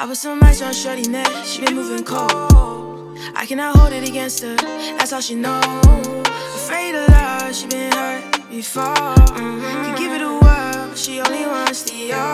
I put some ice on shorty neck, she been moving cold. I cannot hold it against her, that's all she know. Afraid of love, she been hurt before. Mm-hmm. Can give it a whirl, she only wants Dior.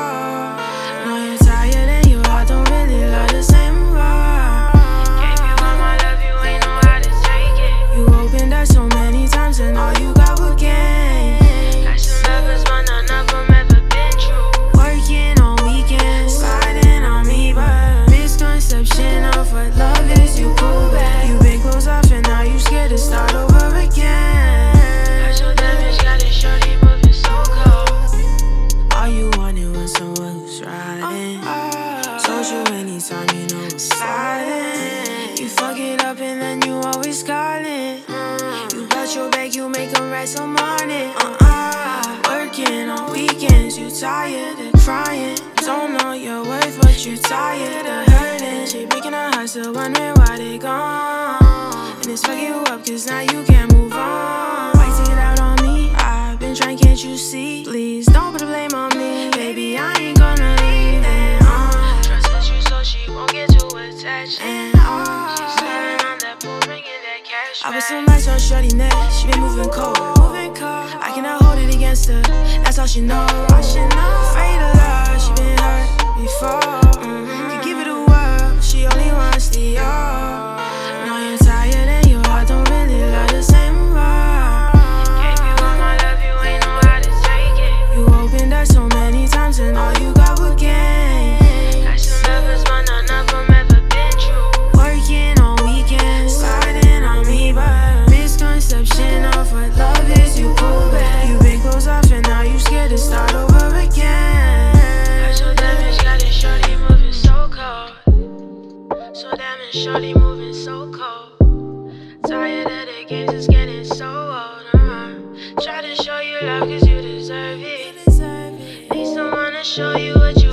Them morning. Uh-uh. Working on weekends, you tired of crying. Don't know your worth, but you tired of hurting. She her heart, still wondering why they gone. And it's fucking you up, cause now you can't move on. Why take it out on me? I've been trying, can't you see? Please don't put the blame on me. Baby, I ain't gonna leave. And on, Trusted you so she won't get too attached. and uh, on. Staring on that pool, bringing that cash I put back. some ice on shorty neck, she been. Moving cold. All she know. All she know. Shorty moving so cold. Tired of the games, it's getting so old. Uh-huh. Try to show you love, cause you deserve it. Need someone to show you what you